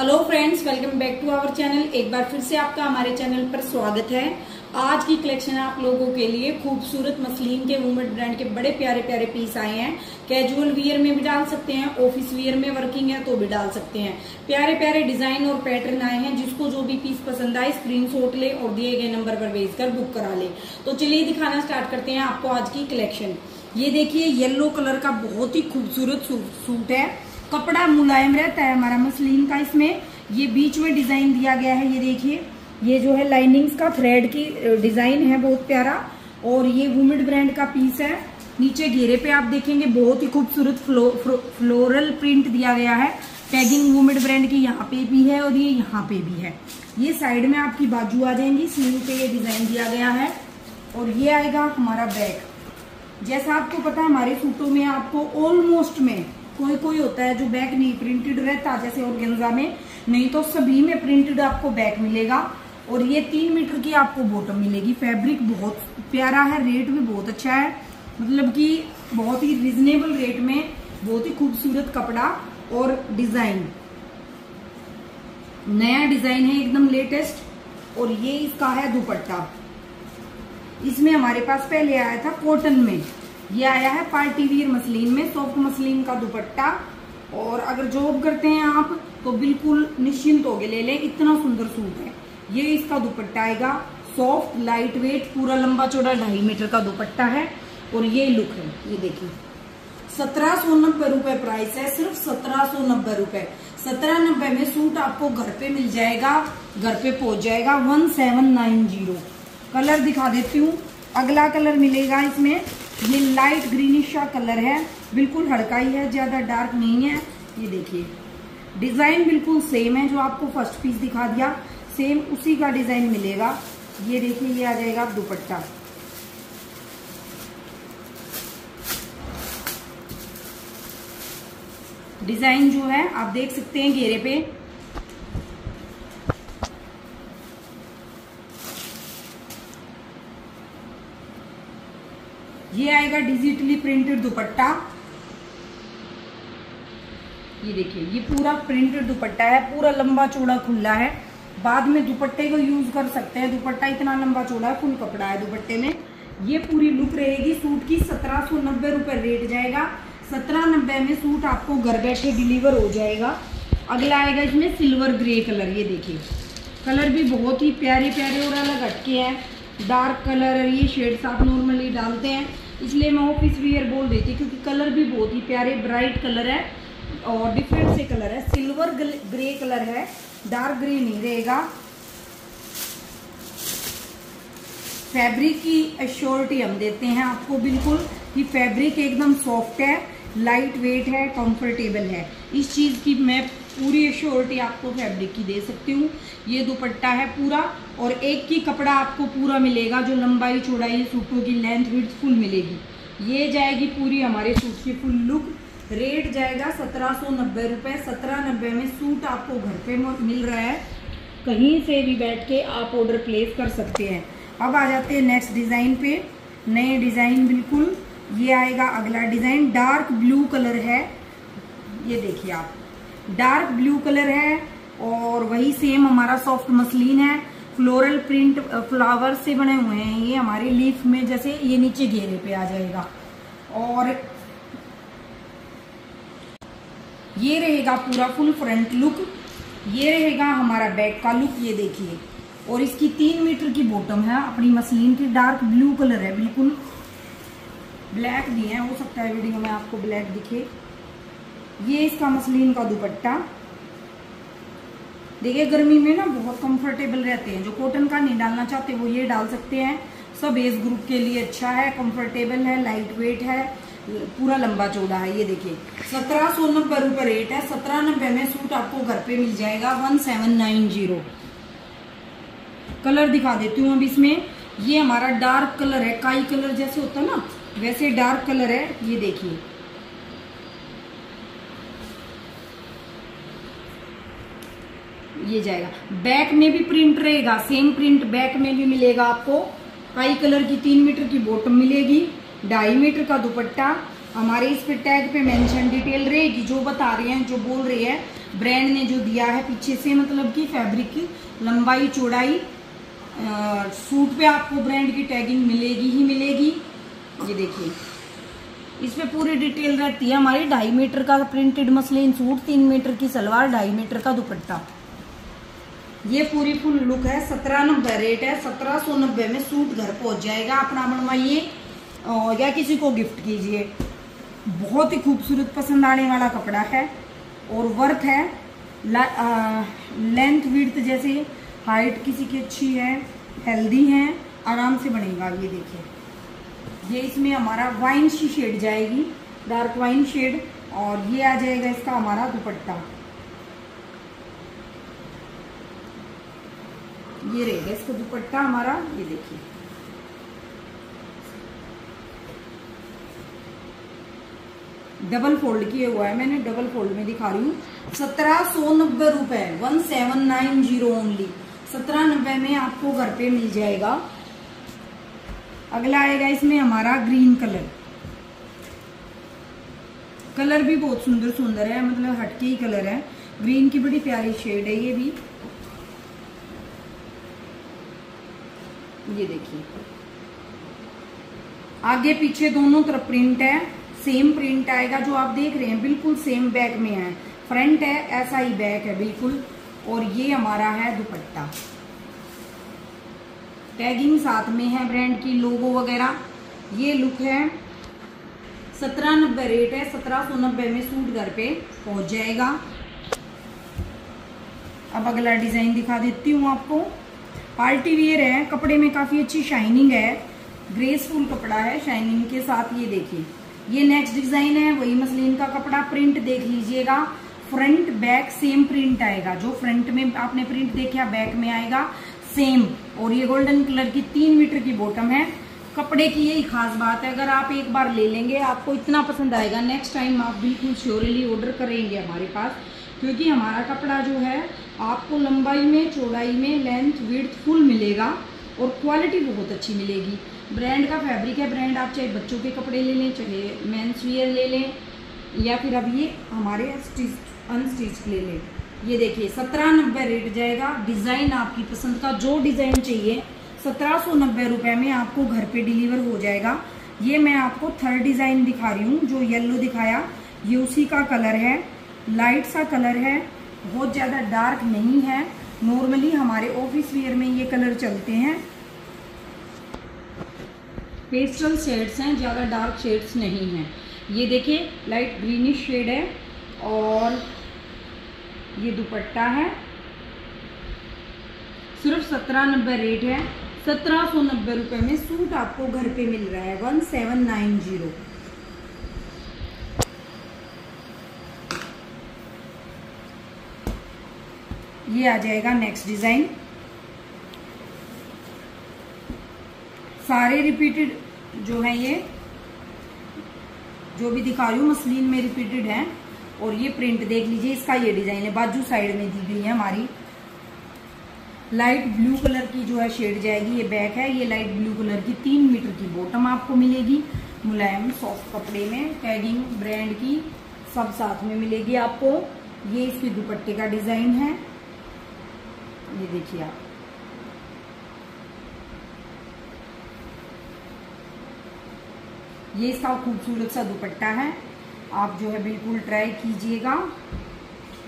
Hello friends welcome back to our channel एक बार फिर से आपका हमारे चैनल पर स्वागत है। आज की कलेक्शन आप लोगों के लिए खूबसूरत मसलिन के वूमेट ब्रांड के बड़े प्यारे प्यारे पीस आए हैं। कैजुअल वियर में भी डाल सकते हैं ऑफ़िस वियर में वर्किंग है तो भी डाल सकते हैं। प्यारे प्यारे डिज़ाइन और पैटर्न आए हैं, जिसको जो भी पीस पसंद आए स्क्रीन शॉट ले और दिए गए नंबर पर भेज कर बुक करा ले। तो चलिए दिखाना स्टार्ट करते हैं आपको आज की कलेक्शन ये देखिए येलो कलर का बहुत ही खूबसूरत सूट है। कपड़ा मुलायम रहता है हमारा मसलिन का इसमें। ये बीच में डिज़ाइन दिया गया है ये देखिए। ये जो है लाइनिंग्स का थ्रेड की डिज़ाइन है बहुत प्यारा। और ये वुमिड ब्रांड का पीस है। नीचे घेरे पे आप देखेंगे बहुत ही खूबसूरत फ्लो, फ्लो, फ्लोरल प्रिंट दिया गया है। टैगिंग वुमिड ब्रांड की यहाँ पे भी है और ये यहाँ पे भी है। ये साइड में आपकी बाजू आ जाएँगी स्लीव पे ये डिज़ाइन दिया गया है। और ये आएगा हमारा बैग जैसा आपको पता हमारे सूटों में आपको ऑलमोस्ट में कोई कोई होता है जो बैक नहीं प्रिंटेड रहता, जैसे ऑर्गेन्जा में। नहीं तो सभी में प्रिंटेड आपको बैक मिलेगा और ये तीन मीटर की आपको बॉटम मिलेगी। फैब्रिक बहुत प्यारा है रेट भी बहुत अच्छा है। मतलब कि बहुत ही रिजनेबल रेट में, बहुत ही खूबसूरत कपड़ा और डिज़ाइन नया डिज़ाइन है, एकदम लेटेस्ट और ये इसका है दुपट्टा। इसमें हमारे पास पहले आया था कॉटन में। ये आया है पार्टी वियर मसलिन में सॉफ्ट मसलिन का दुपट्टा। और अगर जॉब करते हैं आप तो बिल्कुल निश्चिंत होगे ले लें, इतना सुंदर सूट है। ये इसका दुपट्टा आएगा सॉफ्ट लाइट वेट पूरा लंबा चौड़ा ढाई मीटर का दुपट्टा है। और ये लुक है, ये देखिए। सत्रह सौ नब्बे रूपए प्राइस है, सिर्फ़ सत्रह सौ नब्बे रूपए। सत्रह नब्बे में सूट आपको घर पे मिल जाएगा, घर पे पहुँच जाएगा one seven nine zero. Colour दिखा देती हूँ, अगला कलर मिलेगा इसमें। ये लाइट ग्रीनिश का कलर है, बिल्कुल हड़का ही है ज़्यादा डार्क नहीं है। ये देखिए डिज़ाइन बिल्कुल सेम है जो आपको फ़र्स्ट पीस दिखा दिया। सेम उसी का डिज़ाइन मिलेगा। ये देखिए, ये आ जाएगा दुपट्टा। डिज़ाइन जो है, आप देख सकते हैं घेरे पे। ये आएगा डिजिटली प्रिंटेड दुपट्टा। ये देखिए, ये पूरा प्रिंटेड दुपट्टा है, पूरा लंबा चौड़ा खुला है। बाद में दुपट्टे को यूज़ कर सकते हैं। दुपट्टा इतना लंबा चौड़ा है फुल कपड़ा है दुपट्टे में। ये पूरी लुक रहेगी सूट की, सत्रह सौ नब्बे रुपए रेट जाएगा। सत्रह नब्बे में सूट आपको घर बैठे डिलीवर हो जाएगा। अगला आएगा इसमें सिल्वर ग्रे कलर ये देखिए। कलर भी बहुत ही प्यारे प्यारे और अलग हटके हैं। डार्क कलर ये शेड्स आप नॉर्मली डालते हैं, इसलिए मैं ऑफ़िस वियर बोल देती थी क्योंकि कलर भी बहुत ही प्यारे ब्राइट कलर है और डिफरेंट से कलर है। सिल्वर ग्रे कलर है डार्क ग्रे नहीं रहेगा। फैब्रिक की एश्योरिटी हम देते हैं आपको बिल्कुल कि फैब्रिक एकदम सॉफ्ट है लाइट वेट है कंफर्टेबल है। इस चीज़ की मैं पूरी श्योरिटी आपको फैब्रिक की दे सकती हूँ। ये दुपट्टा है पूरा और एक की कपड़ा आपको पूरा मिलेगा, जो लंबाई, चौड़ाई, सूटों की लेंथ विथ फुल मिलेगी। ये जाएगी पूरी हमारे सूट की फुल लुक रेट जाएगा सत्रह सौ नब्बे रुपये सत्रह नब्बे में सूट आपको घर पे मिल रहा है। कहीं से भी बैठ के आप ऑर्डर प्लेस कर सकते हैं। अब आ जाते हैं नेक्स्ट डिज़ाइन पे। नए डिज़ाइन बिल्कुल। ये आएगा अगला डिज़ाइन डार्क ब्लू कलर है। ये देखिए आप। डार्क ब्लू कलर है और वही सेम हमारा सॉफ्ट मसलिन है, फ्लोरल प्रिंट फ्लावर से बने हुए हैं ये हमारे लीफ में, जैसे ये नीचे घेरे पे आ जाएगा। और ये रहेगा पूरा फुल फ्रंट लुक, ये रहेगा हमारा बैक का लुक, ये देखिए। और इसकी तीन मीटर की बॉटम है, अपनी मसलिन की डार्क ब्लू कलर है, बिल्कुल। ब्लैक नहीं है, हो सकता है वीडियो में आपको ब्लैक दिखे। ये इसका मसलिन का दुपट्टा। देखिए, गर्मी में ना बहुत कंफर्टेबल रहते हैं। जो कॉटन का नहीं डालना चाहते, वो ये डाल सकते हैं। सब एज ग्रुप के लिए अच्छा है कंफर्टेबल है लाइट वेट है, पूरा लंबा चौड़ा है, ये देखिए। सत्रह सौ नब्बे रुपए रेट है, सत्रह नब्बे में सूट आपको घर पे मिल जाएगा one seven nine zero colour दिखा देती हूँ अब इसमें। ये हमारा डार्क कलर है, काई कलर जैसे होता है ना, वैसे डार्क कलर है, ये देखिए। ये जाएगा। बैक में भी प्रिंट रहेगा सेम प्रिंट बैक में भी मिलेगा आपको। हाई कलर की तीन मीटर की बॉटम मिलेगी। ढाई मीटर का दुपट्टा। हमारे इस पे टैग पे मेंशन डिटेल रहेगी, जो बता रहे हैं, जो बोल रहे हैं। ब्रांड ने जो दिया है पीछे से मतलब कि फैब्रिक की। लंबाई, चौड़ाई सूट पे आपको ब्रांड की टैगिंग मिलेगी ही मिलेगी। ये देखिए। इस पे पूरी डिटेल रहती है हमारी। ढाई मीटर का प्रिंटेड मसलिन सूट तीन मीटर की सलवार, ढाई मीटर का दुपट्टा। ये पूरी फुल लुक है, सत्रह नब्बे रेट है, सत्रह सौ नब्बे में सूट घर पहुँच जाएगा अपना बनवाइए या किसी को गिफ्ट कीजिए। बहुत ही खूबसूरत पसंद आने वाला कपड़ा है और वर्थ है। लेंथ विड्थ जैसे हाइट किसी की अच्छी है हेल्दी है, आराम से बनेगा। ये देखिए। ये इसमें हमारा वाइन शेड जाएगी डार्क वाइन शेड और ये आ जाएगा इसका हमारा दुपट्टा। ये रहेगा इसका दुपट्टा हमारा, ये देखिए। डबल फोल्ड किए हुआ है, मैंने डबल फोल्ड में दिखा रही हूँ। सत्रह सौ नब्बे रुपए, one seven nine zero only सत्रह नब्बे में आपको घर पे मिल जाएगा। अगला आएगा इसमें हमारा ग्रीन कलर कलर भी बहुत सुंदर सुंदर है मतलब हटके ही कलर है। ग्रीन की बड़ी प्यारी शेड है ये भी। ये देखिए। आगे पीछे दोनों तरफ़ प्रिंट है सेम प्रिंट आएगा जो आप देख रहे हैं, बिल्कुल सेम बैक में है। फ्रंट है, ऐसा ही बैक है, बिल्कुल। और ये हमारा है दुपट्टा। टैगिंग साथ में है ब्रांड की लोगो वगैरह। ये लुक है, सत्रह नब्बे रेट है, सत्रह सौ नब्बे में सूट घर पे पहुँच जाएगा। अब अगला डिज़ाइन दिखा देती हूँ आपको। पार्टी वियर है, कपड़े में काफ़ी अच्छी शाइनिंग है ग्रेसफुल कपड़ा है शाइनिंग के साथ ये देखिए। ये नेक्स्ट डिज़ाइन है, वही मसलिन का कपड़ा प्रिंट देख लीजिएगा। फ्रंट बैक सेम प्रिंट आएगा। जो फ्रंट में आपने प्रिंट देखा बैक में आएगा सेम और ये गोल्डन कलर की तीन मीटर की बॉटम है। कपड़े की यही खास बात है, अगर आप एक बार ले लेंगे, आपको इतना पसंद आएगा। नेक्स्ट टाइम आप बिल्कुल श्योरली ऑर्डर करेंगे हमारे पास, क्योंकि हमारा कपड़ा जो है आपको लंबाई में, चौड़ाई में लेंथ विड्थ फुल मिलेगा और क्वालिटी बहुत अच्छी मिलेगी। ब्रांड का फैब्रिक है ब्रांड आप चाहे बच्चों के कपड़े ले लें, चाहे मेंस वियर ले लें, या फिर अब ये हमारे स्टिच अनस्टिच ले लें। ये देखिए, सत्रह नब्बे रेट जाएगा। डिज़ाइन आपकी पसंद का जो डिज़ाइन चाहिए, सत्रह सौ नब्बे रुपये में आपको घर पे डिलीवर हो जाएगा। ये मैं आपको थर्ड डिज़ाइन दिखा रही हूँ, जो येलो दिखाया। ये उसी का कलर है लाइट सा कलर है बहुत ज़्यादा डार्क नहीं है। नॉर्मली हमारे ऑफ़िस वेयर में ये कलर चलते हैं। पेस्टल शेड्स हैं, ज़्यादा डार्क शेड्स नहीं हैं। ये देखिए लाइट ग्रीनिश शेड है और ये दुपट्टा है। सिर्फ़ सत्रह नब्बे रेट है। सत्रह सौ नब्बे रुपये में सूट आपको घर पे मिल रहा है। वन सेवन नाइन ज़ीरो ये आ जाएगा नेक्स्ट डिज़ाइन सारे रिपीटेड जो है ये, जो भी दिखा रही हूँ, मसलिन में रिपीटेड है और ये प्रिंट देख लीजिए, इसका ये डिज़ाइन है, बाजू साइड में दी गई है हमारी। लाइट ब्लू कलर की जो है शेड जाएगी, ये बैक है। ये लाइट ब्लू कलर की तीन मीटर की बॉटम आपको मिलेगी, मुलायम सॉफ्ट कपड़े में टैगिंग ब्रांड की सब साथ में मिलेगी आपको। ये इसके दुपट्टे का डिज़ाइन है। ये देखिए आप। ये इसका खूबसूरत सा दुपट्टा है। आप जो है बिल्कुल ट्राई कीजिएगा।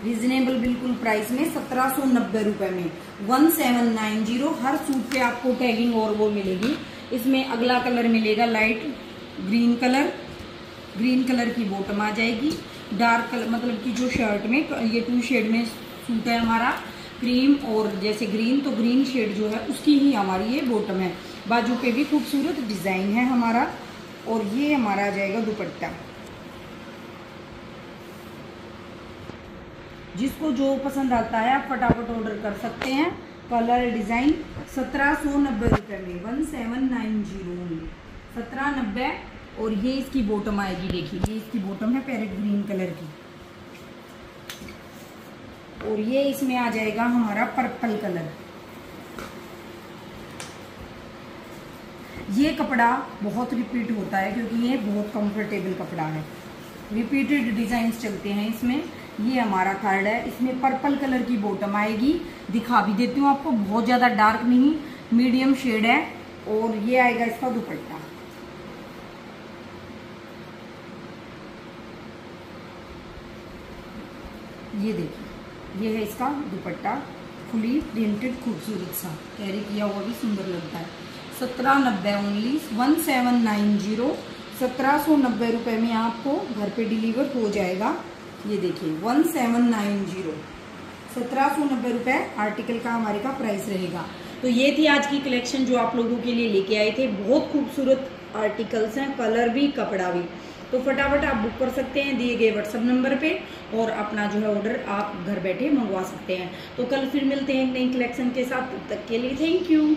रिजनेबल बिल्कुल प्राइस में सत्रह सौ नब्बे रुपए में। वन सेवन नाइन ज़ीरो हर सूट पे आपको टैगिंग और वो मिलेगी। इसमें अगला कलर मिलेगा light green colour green colour की बॉटम आ जाएगी। डार्क कलर मतलब कि जो शर्ट में, ये टू शेड में सूट है हमारा। क्रीम और जैसे ग्रीन तो ग्रीन शेड जो है, उसकी ही हमारी ये बॉटम है। बाजू पे भी खूबसूरत डिज़ाइन है हमारा और ये हमारा आ जाएगा दुपट्टा। जिसको जो पसंद आता है, आप फटाफट ऑर्डर कर सकते हैं। कलर डिज़ाइन सत्रह सौ नब्बे रुपये में, वन सेवन नाइन ज़ीरो। सत्रह नब्बे, और ये इसकी बॉटम आएगी, देखिए, ये इसकी बॉटम है पैरेट ग्रीन कलर की। और ये इसमें आ जाएगा हमारा पर्पल कलर। ये कपड़ा बहुत रिपीट होता है क्योंकि ये बहुत कंफर्टेबल कपड़ा है। रिपीटेड डिज़ाइन चलते हैं इसमें। ये हमारा थर्ड है। इसमें पर्पल कलर की बॉटम आएगी। दिखा भी देती हूँ आपको, बहुत ज़्यादा डार्क नहीं मीडियम शेड है। और ये आएगा इसका दुपट्टा। ये देखिए। ये है इसका दुपट्टा, फुली प्रिंटेड खूबसूरत सा। कैरी किया हुआ भी सुंदर लगता है। सत्रह नब्बे only one seven nine zero सत्रह सौ नब्बे रुपये में आपको घर पे डिलीवर हो जाएगा। ये देखिए वन सेवन नाइन ज़ीरो सत्रह सौ नब्बे रुपये आर्टिकल का हमारे का प्राइस रहेगा। तो ये थी आज की कलेक्शन जो आप लोगों के लिए लेके आए थे। बहुत खूबसूरत आर्टिकल्स हैं कलर भी, कपड़ा भी। तो फटाफट आप बुक कर सकते हैं दिए गए व्हाट्सअप नंबर पे और अपना जो है ऑर्डर आप घर बैठे मंगवा सकते हैं। तो कल फिर मिलते हैं नई कलेक्शन के साथ। तब तक के लिए थैंक यू